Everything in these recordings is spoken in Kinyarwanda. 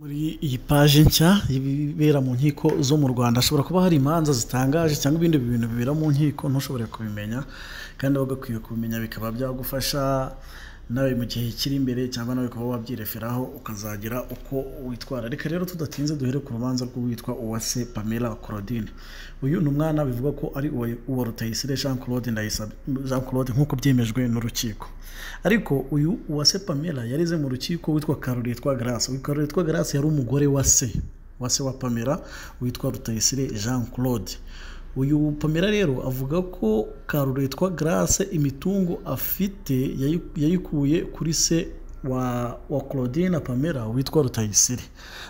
Muri iyi paje nshya y'ibibera mu nkiko zo mu Rwanda hashobora kuba hari imanza zitangaje cyangwa ibindi bintu bibera mu nkiko ntushobore kubimenya kandi wagakwiye kubimenya bikaba byagufasha nawe mu gihe kiri imbere cyangwa nawe ukaba wabyireferaho ukazagira uko witwara. Reka rero tudatinze duhere ku rubanza rw'uwitwa Uwase Pamela Claudine. Uyu ni umwana bivuga ko ari uwa Rutayisire Jean Claude Jean Claude nk'uko byemejwe n'urukiko. Ariko uyu Uwase Pamela yarize mu rukiko witwa Karuretwa Grace uyu Karuretwa Grace yari umugore wa se wa se wa Pamela witwa Rutayisire Jean Claude uyu Pamela rero avuga ko Karuretwa Grace imitungo afite yayi- yayikuye kuri se wa wa Claudine Pamela witwa Rutayisire.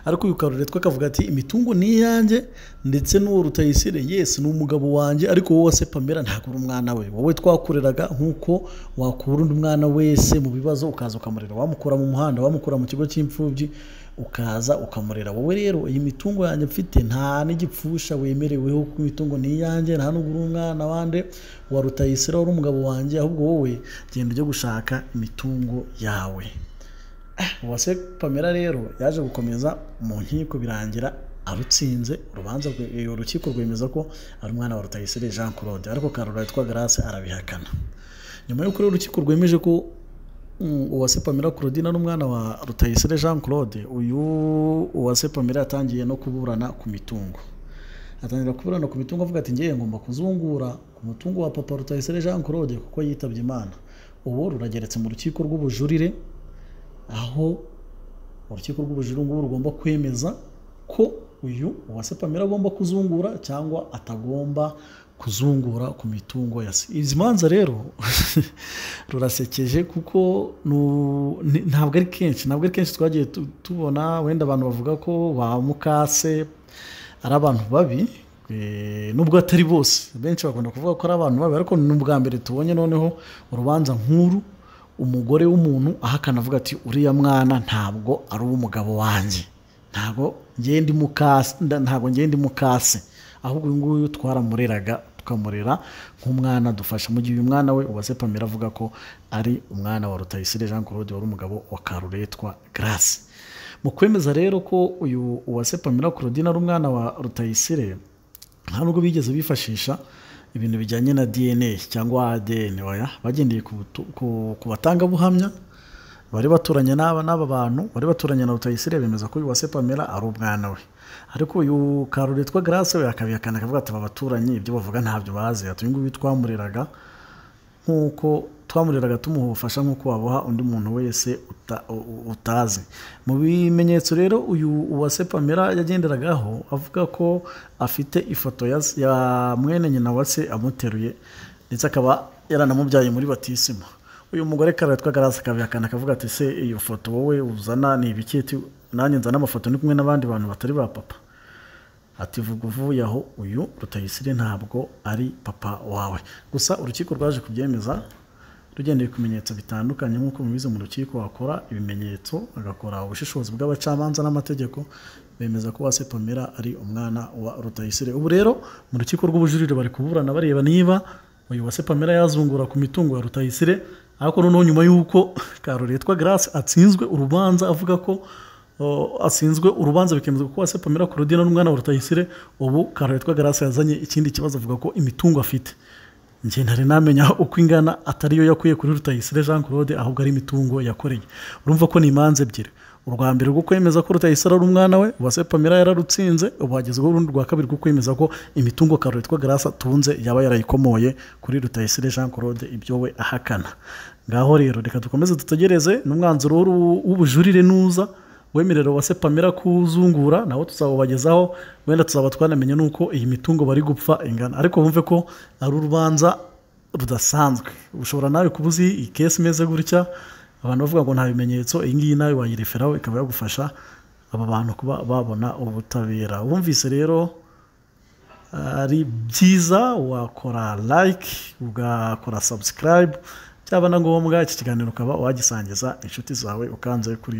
Ariko uyu Karuretwa akavuga ati imitungo ni iyanjye ndetse n'uwo Rutayisire yes ni umugabo wanjye ariko wowe se Pamela ntabwo uri umwana we. Wowe twakureraga nk'uko wakura undi mwana wese mu bibazo ukaza ukamurera. Wamukura mu muhanda wamukura mu kigo cy'imfubyi ukaza ukamurera. Wowe rero iyi mitungo yanjye mfite nta n'igipfusha wemereweho kuko imitungo ni iyanjye nta n'ubwo uri umwana wande wa Rutayisire wari umugabo wanjye ahubwo wowe genda ujye gushaka imitungo yawe. Uwase Pamela rero yaje gukomeza mu nkiko birangira arutsinze urubanza urukiko rwemeza ko ari umwana wa Rutayisire Jean Claude. Ariko Karuretwa Grace arabihakana. Nyuma y'uko urukiko rwemeje ko Uwase Pamela Claudine ari umwana wa Rutayisire Jean Claude uyu Uwase Pamela yatangiye no kuburana ku mitungo. Atangira kuburana ku mitungo avuga ati ngiye ngomba kuzungura ku mutungo wa papa Rutayisire Jean Claude kuko yitabye Imana. Ubu rurageretse mu rukiko rw'ubujurire aho urukiko rw'ubujurire ngubu rugomba kwemeza ko uyu Uwase Pamela agomba kuzungura cyangwa atagomba kuzungura ku mitungo ya se izi manza rero rurasekeje kuko ntabwo ari kenshi ntabwo ari kenshi twagiye tu- tubona wenda abantu bavuga ko ba mukase ari abantu babi eh, nubwo atari bose. Benshi bakunda kuvuga ko ari abantu babi ariko ni ubwa mbere tubonye noneho urubanza nk'uru umugore w'umuntu ahakana avuga ati uriya mwana ntabwo ari uw'umugabo wanjye. Ntabwo ngenda mukase. Ahubwo uyu nguyu twaramureraga tukamurera nk'umwana dufasha mu gihe uyu mwana we Uwase Pamela avuga ko ari umwana wa Rutayisire Jean Claude wari umugabo wa Karuretwa Grace. Mu kwemeza rero ko uyu Uwase Pamela Claudine ari umwana wa Rutayisire nta nubwo bigeze bifashisha ibintu bijyanye na DNA cyangwa ADN bagendeye ku batangabuhamya bari baturanye n'aba n'aba bantu bari baturanye na Rutayisire bemeza ko uyu Uwase Pamela ari umwana we. Ariko uyu Karuretwa Grace we akabihakana akavuga ati aba baturanyi ibyo bavuga ntabyo bazi. Ati uyu nguyu twamureraga nk'uko twamureraga tumuha ubufasha nk'uko wabuha undi muntu wese utazi. Mu bimenyetso rero uyu Uwase Pamela yagenderagaho avuga ko afite ifoto ya, mwene nyina wa se amuteruye ndetse akaba yaranamubyaye muri batisima. Uyu mugore Karuretwa Grace akabihakana akavuga ati se iyo foto wowe uzana ni ibiki Ati, nanjye nzana amafoto ni kumwe n'abandi bantu batari ba papa? Ati vuga uvuye aho uyu Rutayisire ntabwo ari papa wawe. Gusa urukiko rwaje kubyemeza rugendeye ku bimenyetso bitandukanye nk'uko mubizi mu rukiko wakora ibimenyetso agakora ubushishozi bw'abacamanza n'amategeko bemeza ko Pamela ari umwana wa Rutayisire. Ubu rero mu rukiko rw'ubujurire bari kuburana bareba niba uyu Pamela yazungura ku mitungo ya Rutayisire ariko noneho nyuma y'uko Karuretwa Grace atsinzwe urubanza avuga ko atsinzwe urubanza bikemezwa ko Uwase Pamela Claudine n'umwana wa Rutayisire ubu Karuretwa Grace yazanye ikindi kibazo avuga ko imitungo afite. Njye ntari namenya uko ingana atari yo yakuye kuri Rutayisire Jean Claude ahubwo ari imitungo yakoreye. Urumva ko ni imanza ebyiri. Urwa mbere rwo kwemeza ko Rutayisire ari umwana we Uwase Pamela yararutsinze ubu hagezweho urundi rwa kabiri rwo kwemeza ko imitungo Karuretwa Grace atunze yaba yarayikomoye kuri Rutayisire Jean Claude ibyo we ahakana. Ngaho rero reka dukomeze dutegereze n'umwanzuro w'ubujurire nuza wemerera Uwase Pamela kuzungura nawo tuzawubagezaho wenda tuzaba twanamenya nuko iyi mitungo bari gupfa ingana. Ariko wumve ko ari urubanza rudasanzwe. Ushobora nawe kuba uzi iyi kesi imeze gutya? Abantu bavuga ngo nta bimenyetso iyi ngiyi nawe wayireferaho ikaba yagufasha. Aba bantu kuba babona ubutabera. Wumvise rero ari byiza wakora like ugakora subscribe. Byaba na ngombwa iki kiganiro ukaba wagisangiza inshuti zawe ukanze kuri